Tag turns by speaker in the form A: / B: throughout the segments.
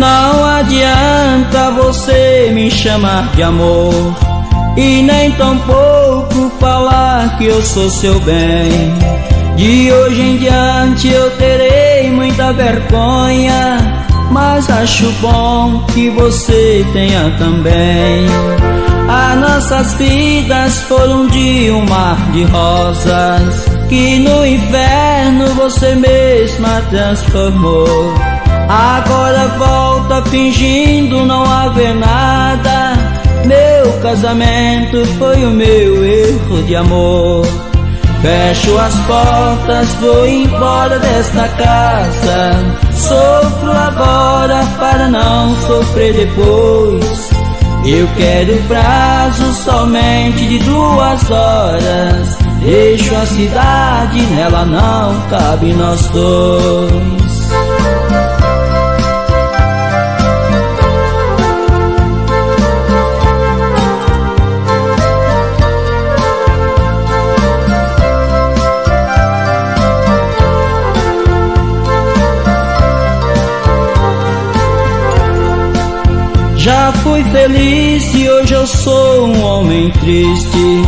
A: Não adianta você me chamar de amor e nem tampouco falar que eu sou seu bem. De hoje em diante eu terei muita vergonha, mas acho bom que você tenha também. As nossas vidas foram de um mar de rosas que no inferno você mesma transformou. Agora volta fingindo não haver nada. Meu casamento foi o meu erro de amor. Fecho as portas, vou embora desta casa. Sofro agora para não sofrer depois. Eu quero prazo somente de duas horas. Deixo a cidade, nela não cabe nós dois. Já fui feliz e hoje eu sou um homem triste.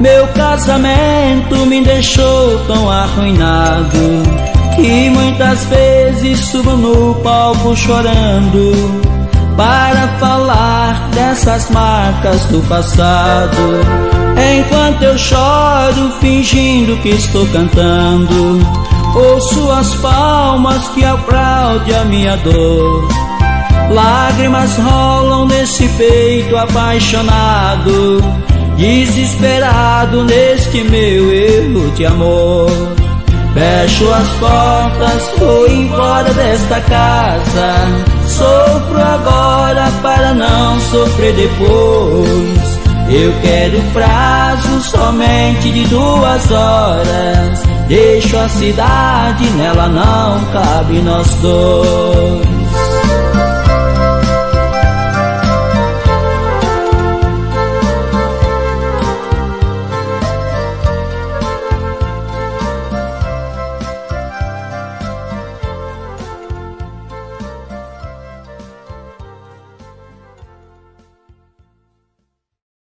A: Meu casamento me deixou tão arruinado que muitas vezes subo no palco chorando para falar dessas marcas do passado. Enquanto eu choro, fingindo que estou cantando, ouço as palmas que aplaudem a minha dor. Rolam nesse peito apaixonado, desesperado neste meu erro de amor. Fecho as portas, vou embora desta casa. Sofro agora para não sofrer depois. Eu quero prazo somente de duas horas. Deixo a cidade, nela não cabe nós dois.